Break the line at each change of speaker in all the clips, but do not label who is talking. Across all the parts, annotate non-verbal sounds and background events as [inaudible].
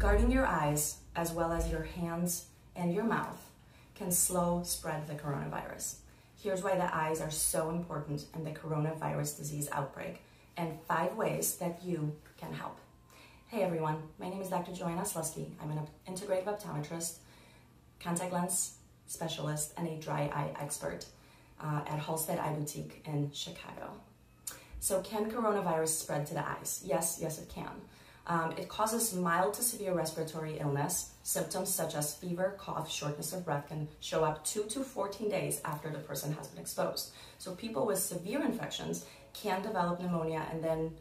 Guarding your eyes, as well as your hands and your mouth, can slow spread the coronavirus. Here's why the eyes are so important in the coronavirus disease outbreak and five ways that you can help. Hey everyone, my name is Dr. Joanna Slusky. I'm an integrative optometrist, contact lens specialist, and a dry eye expert uh, at Halsted Eye Boutique in Chicago. So can coronavirus spread to the eyes? Yes, yes it can. Um, it causes mild to severe respiratory illness. Symptoms such as fever, cough, shortness of breath can show up 2 to 14 days after the person has been exposed. So people with severe infections can develop pneumonia and then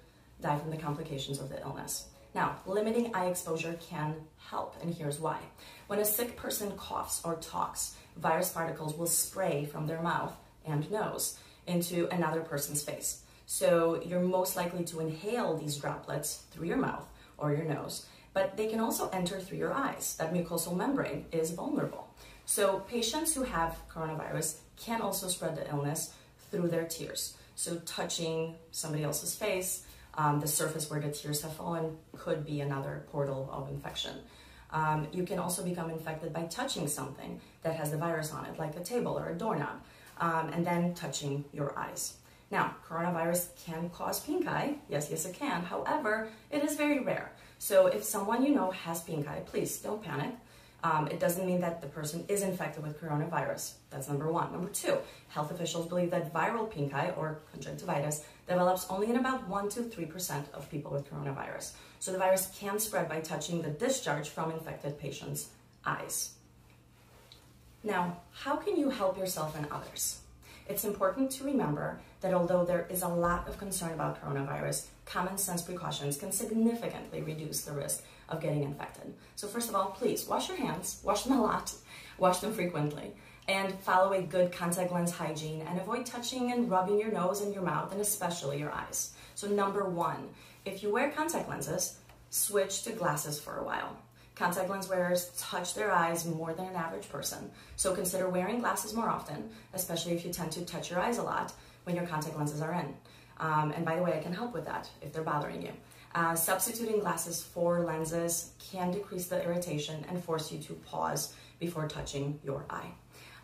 die from the complications of the illness. Now, limiting eye exposure can help, and here's why. When a sick person coughs or talks, virus particles will spray from their mouth and nose into another person's face. So you're most likely to inhale these droplets through your mouth or your nose, but they can also enter through your eyes. That mucosal membrane is vulnerable. So patients who have coronavirus can also spread the illness through their tears. So touching somebody else's face, um, the surface where the tears have fallen could be another portal of infection. Um, you can also become infected by touching something that has the virus on it, like a table or a doorknob, um, and then touching your eyes. Now, coronavirus can cause pink eye. Yes, yes, it can. However, it is very rare. So if someone you know has pink eye, please don't panic. Um, it doesn't mean that the person is infected with coronavirus. That's number one. Number two, health officials believe that viral pink eye or conjunctivitis develops only in about 1 to 3% of people with coronavirus. So the virus can spread by touching the discharge from infected patients' eyes. Now, how can you help yourself and others? It's important to remember that although there is a lot of concern about coronavirus, common sense precautions can significantly reduce the risk of getting infected. So first of all, please wash your hands, wash them a lot, [laughs] wash them frequently, and follow a good contact lens hygiene and avoid touching and rubbing your nose and your mouth and especially your eyes. So number one, if you wear contact lenses, switch to glasses for a while. Contact lens wearers touch their eyes more than an average person, so consider wearing glasses more often, especially if you tend to touch your eyes a lot when your contact lenses are in. Um, and by the way, I can help with that if they're bothering you. Uh, substituting glasses for lenses can decrease the irritation and force you to pause before touching your eye.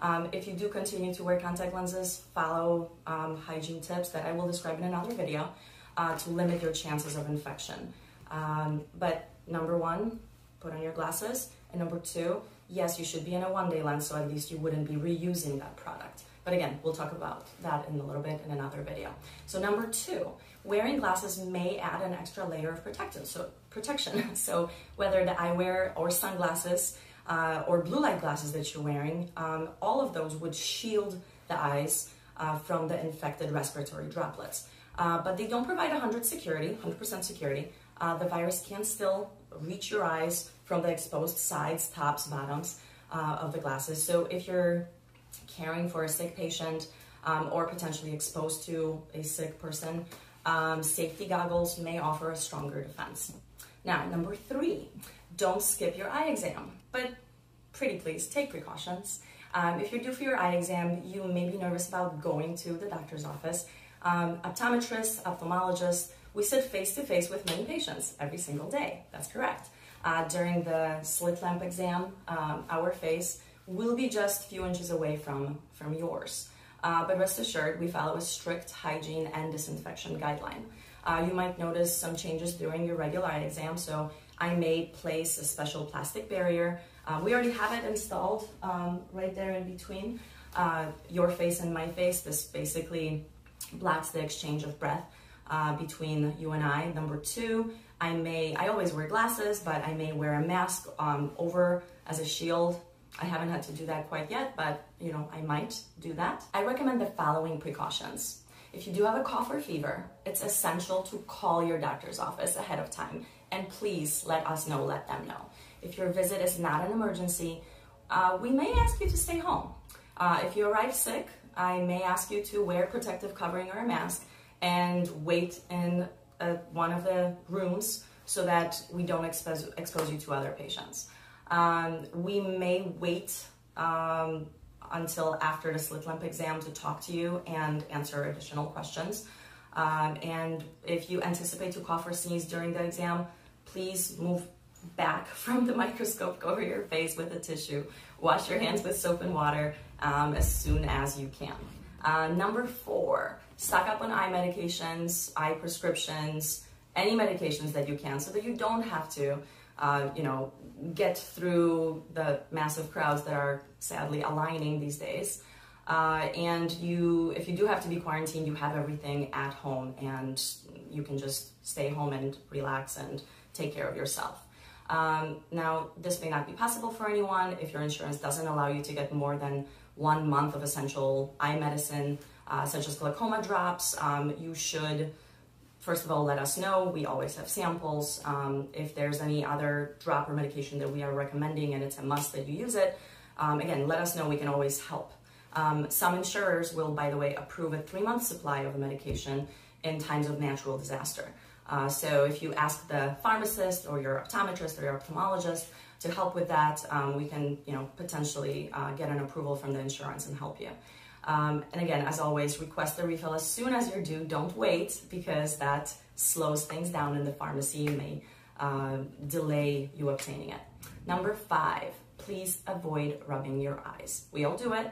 Um, if you do continue to wear contact lenses, follow um, hygiene tips that I will describe in another video uh, to limit your chances of infection. Um, but number one, put on your glasses. And number two, yes, you should be in a one-day lens, so at least you wouldn't be reusing that product. But again, we'll talk about that in a little bit in another video. So number two, wearing glasses may add an extra layer of protection. So protection. [laughs] So whether the eyewear or sunglasses uh, or blue light glasses that you're wearing, um, all of those would shield the eyes uh, from the infected respiratory droplets. Uh, but they don't provide 100 security, 100% security. Uh, the virus can still reach your eyes from the exposed sides, tops, bottoms uh, of the glasses. So if you're caring for a sick patient um, or potentially exposed to a sick person, um, safety goggles may offer a stronger defense. Now, number three, don't skip your eye exam, but pretty please take precautions. Um, if you're due for your eye exam, you may be nervous about going to the doctor's office. Um, optometrists, ophthalmologists, we sit face to face with many patients every single day. That's correct. Uh, during the slit lamp exam, um, our face will be just a few inches away from, from yours. Uh, but rest assured, we follow a strict hygiene and disinfection guideline. Uh, you might notice some changes during your regular eye exam, so I may place a special plastic barrier. Uh, we already have it installed um, right there in between uh, your face and my face. This basically blocks the exchange of breath uh, between you and I. Number two, I may, I always wear glasses, but I may wear a mask um, over as a shield I haven't had to do that quite yet, but you know, I might do that. I recommend the following precautions. If you do have a cough or fever, it's essential to call your doctor's office ahead of time and please let us know, let them know. If your visit is not an emergency, uh, we may ask you to stay home. Uh, if you arrive sick, I may ask you to wear protective covering or a mask and wait in uh, one of the rooms so that we don't expose, expose you to other patients. Um, we may wait um, until after the slit lamp exam to talk to you and answer additional questions. Um, and if you anticipate to cough or sneeze during the exam, please move back [laughs] from the microscope, cover your face with a tissue, wash your hands with soap and water um, as soon as you can. Uh, number four, stock up on eye medications, eye prescriptions, any medications that you can so that you don't have to, uh, you know, get through the massive crowds that are sadly aligning these days. Uh, and you, if you do have to be quarantined, you have everything at home and you can just stay home and relax and take care of yourself. Um, now, this may not be possible for anyone if your insurance doesn't allow you to get more than one month of essential eye medicine, uh, such as glaucoma drops. Um, you should, first of all, let us know. We always have samples. Um, if there's any other drop or medication that we are recommending and it's a must that you use it, um, again, let us know. We can always help. Um, some insurers will, by the way, approve a three month supply of a medication in times of natural disaster. Uh, so if you ask the pharmacist or your optometrist or your ophthalmologist to help with that, um, we can, you know, potentially uh, get an approval from the insurance and help you. Um, and again, as always, request the refill as soon as you're due. Don't wait because that slows things down in the pharmacy and may uh, delay you obtaining it. Number five, please avoid rubbing your eyes. We all do it.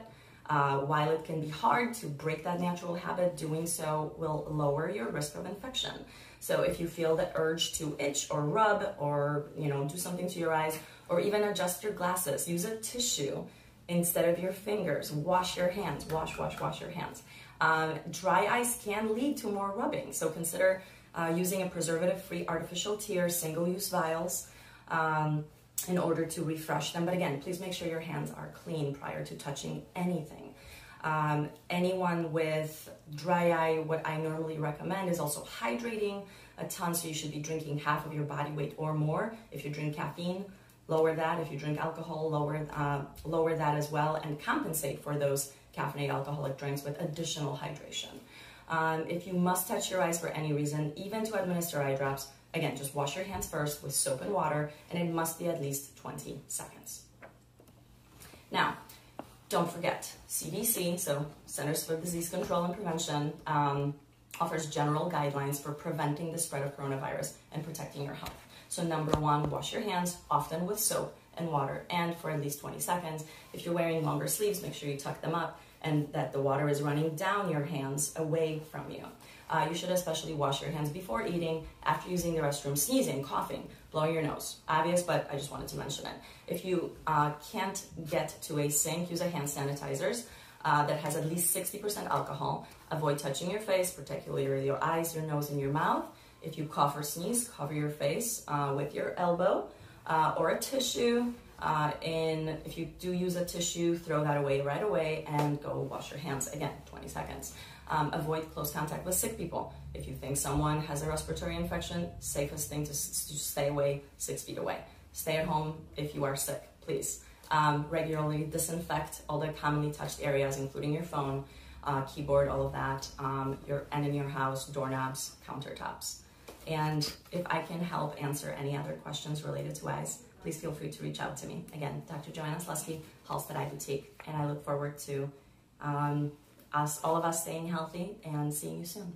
Uh, while it can be hard to break that natural habit, doing so will lower your risk of infection. So if you feel the urge to itch or rub or you know do something to your eyes or even adjust your glasses, use a tissue instead of your fingers. Wash your hands. Wash, wash, wash your hands. Um, dry eyes can lead to more rubbing, so consider uh, using a preservative-free artificial tear, single-use vials. Um, in order to refresh them. But again, please make sure your hands are clean prior to touching anything. Um, anyone with dry eye, what I normally recommend is also hydrating a ton. So you should be drinking half of your body weight or more. If you drink caffeine, lower that. If you drink alcohol, lower, uh, lower that as well and compensate for those caffeinated alcoholic drinks with additional hydration. Um, if you must touch your eyes for any reason, even to administer eye drops, Again, just wash your hands first with soap and water, and it must be at least 20 seconds. Now, don't forget, CDC, so Centers for Disease Control and Prevention, um, offers general guidelines for preventing the spread of coronavirus and protecting your health. So number one, wash your hands often with soap and water and for at least 20 seconds. If you're wearing longer sleeves, make sure you tuck them up and that the water is running down your hands away from you. Uh, you should especially wash your hands before eating, after using the restroom, sneezing, coughing, blowing your nose. Obvious, but I just wanted to mention it. If you uh, can't get to a sink, use a hand sanitizers uh, that has at least 60% alcohol. Avoid touching your face, particularly your eyes, your nose, and your mouth. If you cough or sneeze, cover your face uh, with your elbow uh, or a tissue. Uh, and if you do use a tissue, throw that away right away and go wash your hands again, 20 seconds. Um, avoid close contact with sick people. If you think someone has a respiratory infection, safest thing to, to stay away six feet away. Stay at home if you are sick, please. Um, regularly disinfect all the commonly touched areas, including your phone, uh, keyboard, all of that, um, your and in your house, doorknobs, countertops. And if I can help answer any other questions related to eyes, please feel free to reach out to me. Again, Dr. Joanna Slusky, Halsted Eye Boutique, and I look forward to um, us, all of us staying healthy and seeing you soon.